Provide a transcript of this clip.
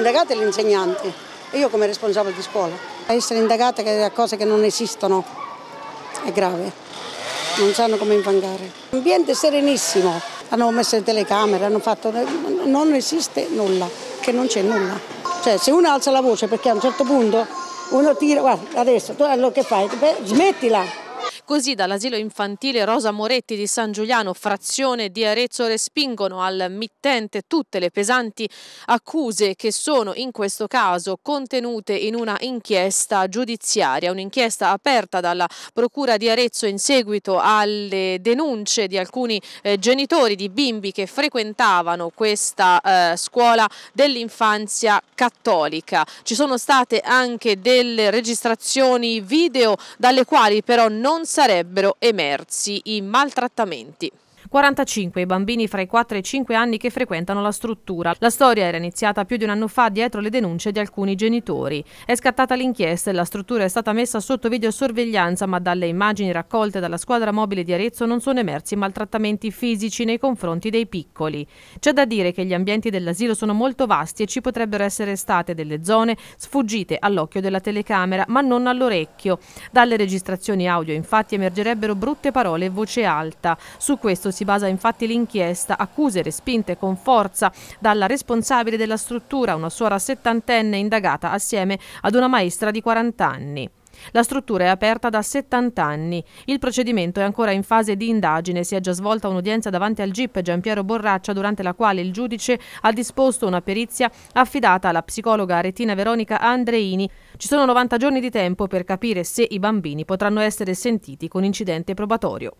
indagate le insegnanti e io come responsabile di scuola. Essere indagate a cose che non esistono è grave, non sanno come infangare. L'ambiente è serenissimo, hanno messo le telecamere, hanno fatto... non esiste nulla, che non c'è nulla. Cioè se uno alza la voce perché a un certo punto uno tira, guarda adesso tu allora che fai? Beh, smettila, Così dall'asilo infantile Rosa Moretti di San Giuliano, frazione di Arezzo, respingono al mittente tutte le pesanti accuse che sono in questo caso contenute in una inchiesta giudiziaria, un'inchiesta aperta dalla Procura di Arezzo in seguito alle denunce di alcuni eh, genitori di bimbi che frequentavano questa eh, scuola dell'infanzia cattolica. Ci sono state anche delle registrazioni video dalle quali però non sarebbero sarebbero emersi i maltrattamenti. 45 i bambini fra i 4 e i 5 anni che frequentano la struttura. La storia era iniziata più di un anno fa dietro le denunce di alcuni genitori. È scattata l'inchiesta e la struttura è stata messa sotto videosorveglianza, ma dalle immagini raccolte dalla squadra mobile di Arezzo non sono emersi maltrattamenti fisici nei confronti dei piccoli. C'è da dire che gli ambienti dell'asilo sono molto vasti e ci potrebbero essere state delle zone sfuggite all'occhio della telecamera, ma non all'orecchio. Dalle registrazioni audio infatti emergerebbero brutte parole e voce alta. Su questo si si basa infatti l'inchiesta, accuse respinte con forza dalla responsabile della struttura, una suora settantenne indagata assieme ad una maestra di 40 anni. La struttura è aperta da 70 anni. Il procedimento è ancora in fase di indagine. Si è già svolta un'udienza davanti al GIP Giampiero Borraccia, durante la quale il giudice ha disposto una perizia affidata alla psicologa aretina Veronica Andreini. Ci sono 90 giorni di tempo per capire se i bambini potranno essere sentiti con incidente probatorio.